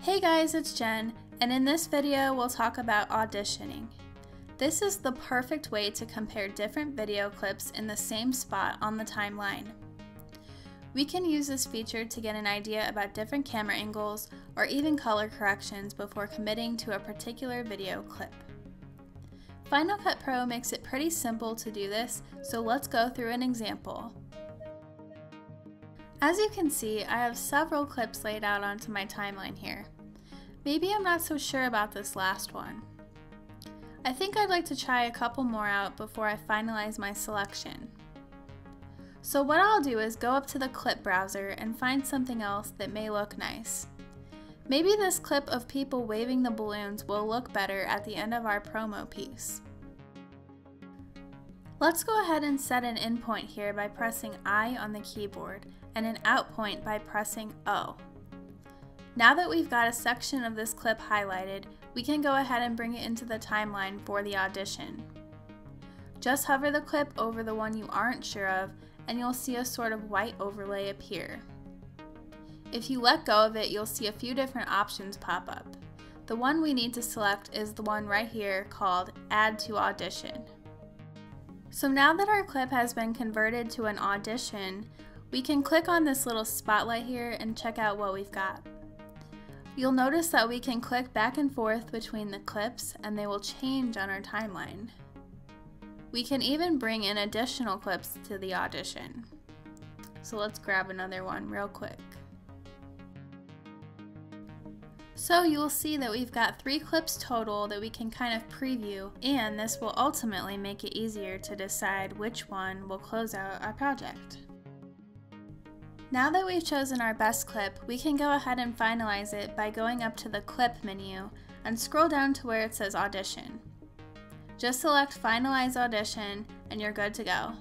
Hey guys, it's Jen, and in this video we'll talk about auditioning. This is the perfect way to compare different video clips in the same spot on the timeline. We can use this feature to get an idea about different camera angles or even color corrections before committing to a particular video clip. Final Cut Pro makes it pretty simple to do this, so let's go through an example. As you can see, I have several clips laid out onto my timeline here. Maybe I'm not so sure about this last one. I think I'd like to try a couple more out before I finalize my selection. So what I'll do is go up to the clip browser and find something else that may look nice. Maybe this clip of people waving the balloons will look better at the end of our promo piece. Let's go ahead and set an in point here by pressing I on the keyboard and an out point by pressing O. Now that we've got a section of this clip highlighted, we can go ahead and bring it into the timeline for the audition. Just hover the clip over the one you aren't sure of and you'll see a sort of white overlay appear. If you let go of it, you'll see a few different options pop up. The one we need to select is the one right here called Add to Audition. So now that our clip has been converted to an audition, we can click on this little spotlight here and check out what we've got. You'll notice that we can click back and forth between the clips and they will change on our timeline. We can even bring in additional clips to the audition. So let's grab another one real quick. So you will see that we've got three clips total that we can kind of preview and this will ultimately make it easier to decide which one will close out our project. Now that we've chosen our best clip, we can go ahead and finalize it by going up to the clip menu and scroll down to where it says audition. Just select finalize audition and you're good to go.